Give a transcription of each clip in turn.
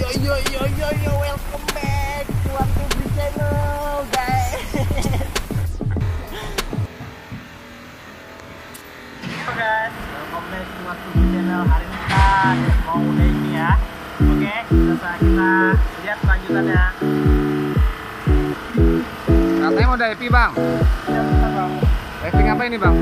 Yo yo yo yo yo welcome back to Antubi Channel guys. Halo guys, welcome back to Antubi Channel. Hari ini kita mau udah ini ya. Oke, okay, kita kita lihat lanjutannya. Katanya mau udah happy bang. Iya, happy apa ini bang?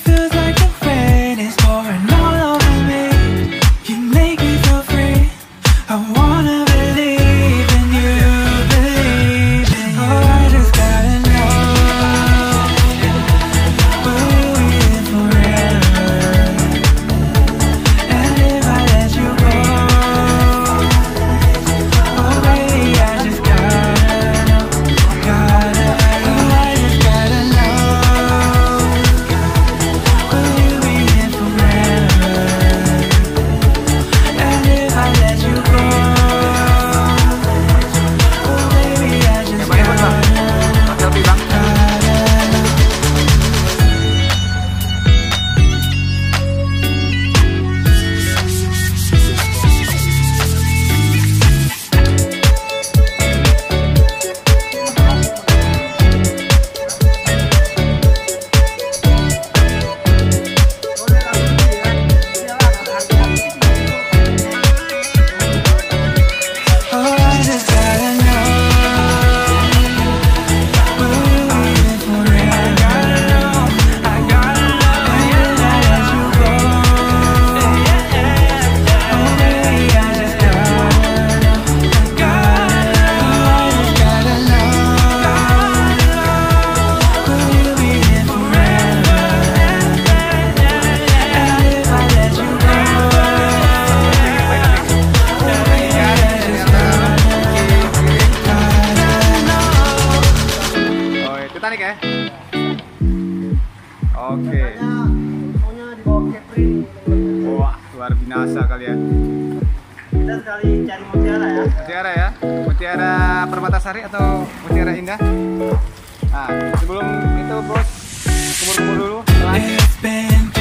feels like Wah, luar binasa kalian. Kita sekali cari mutiara ya. Mutiara ya. Mutiara permata sari atau Mutiara Indah? Nah, sebelum itu bos, kubur-kubur dulu. Selain.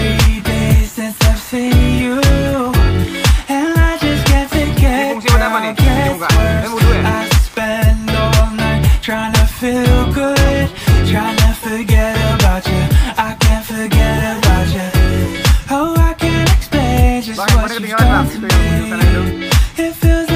It feels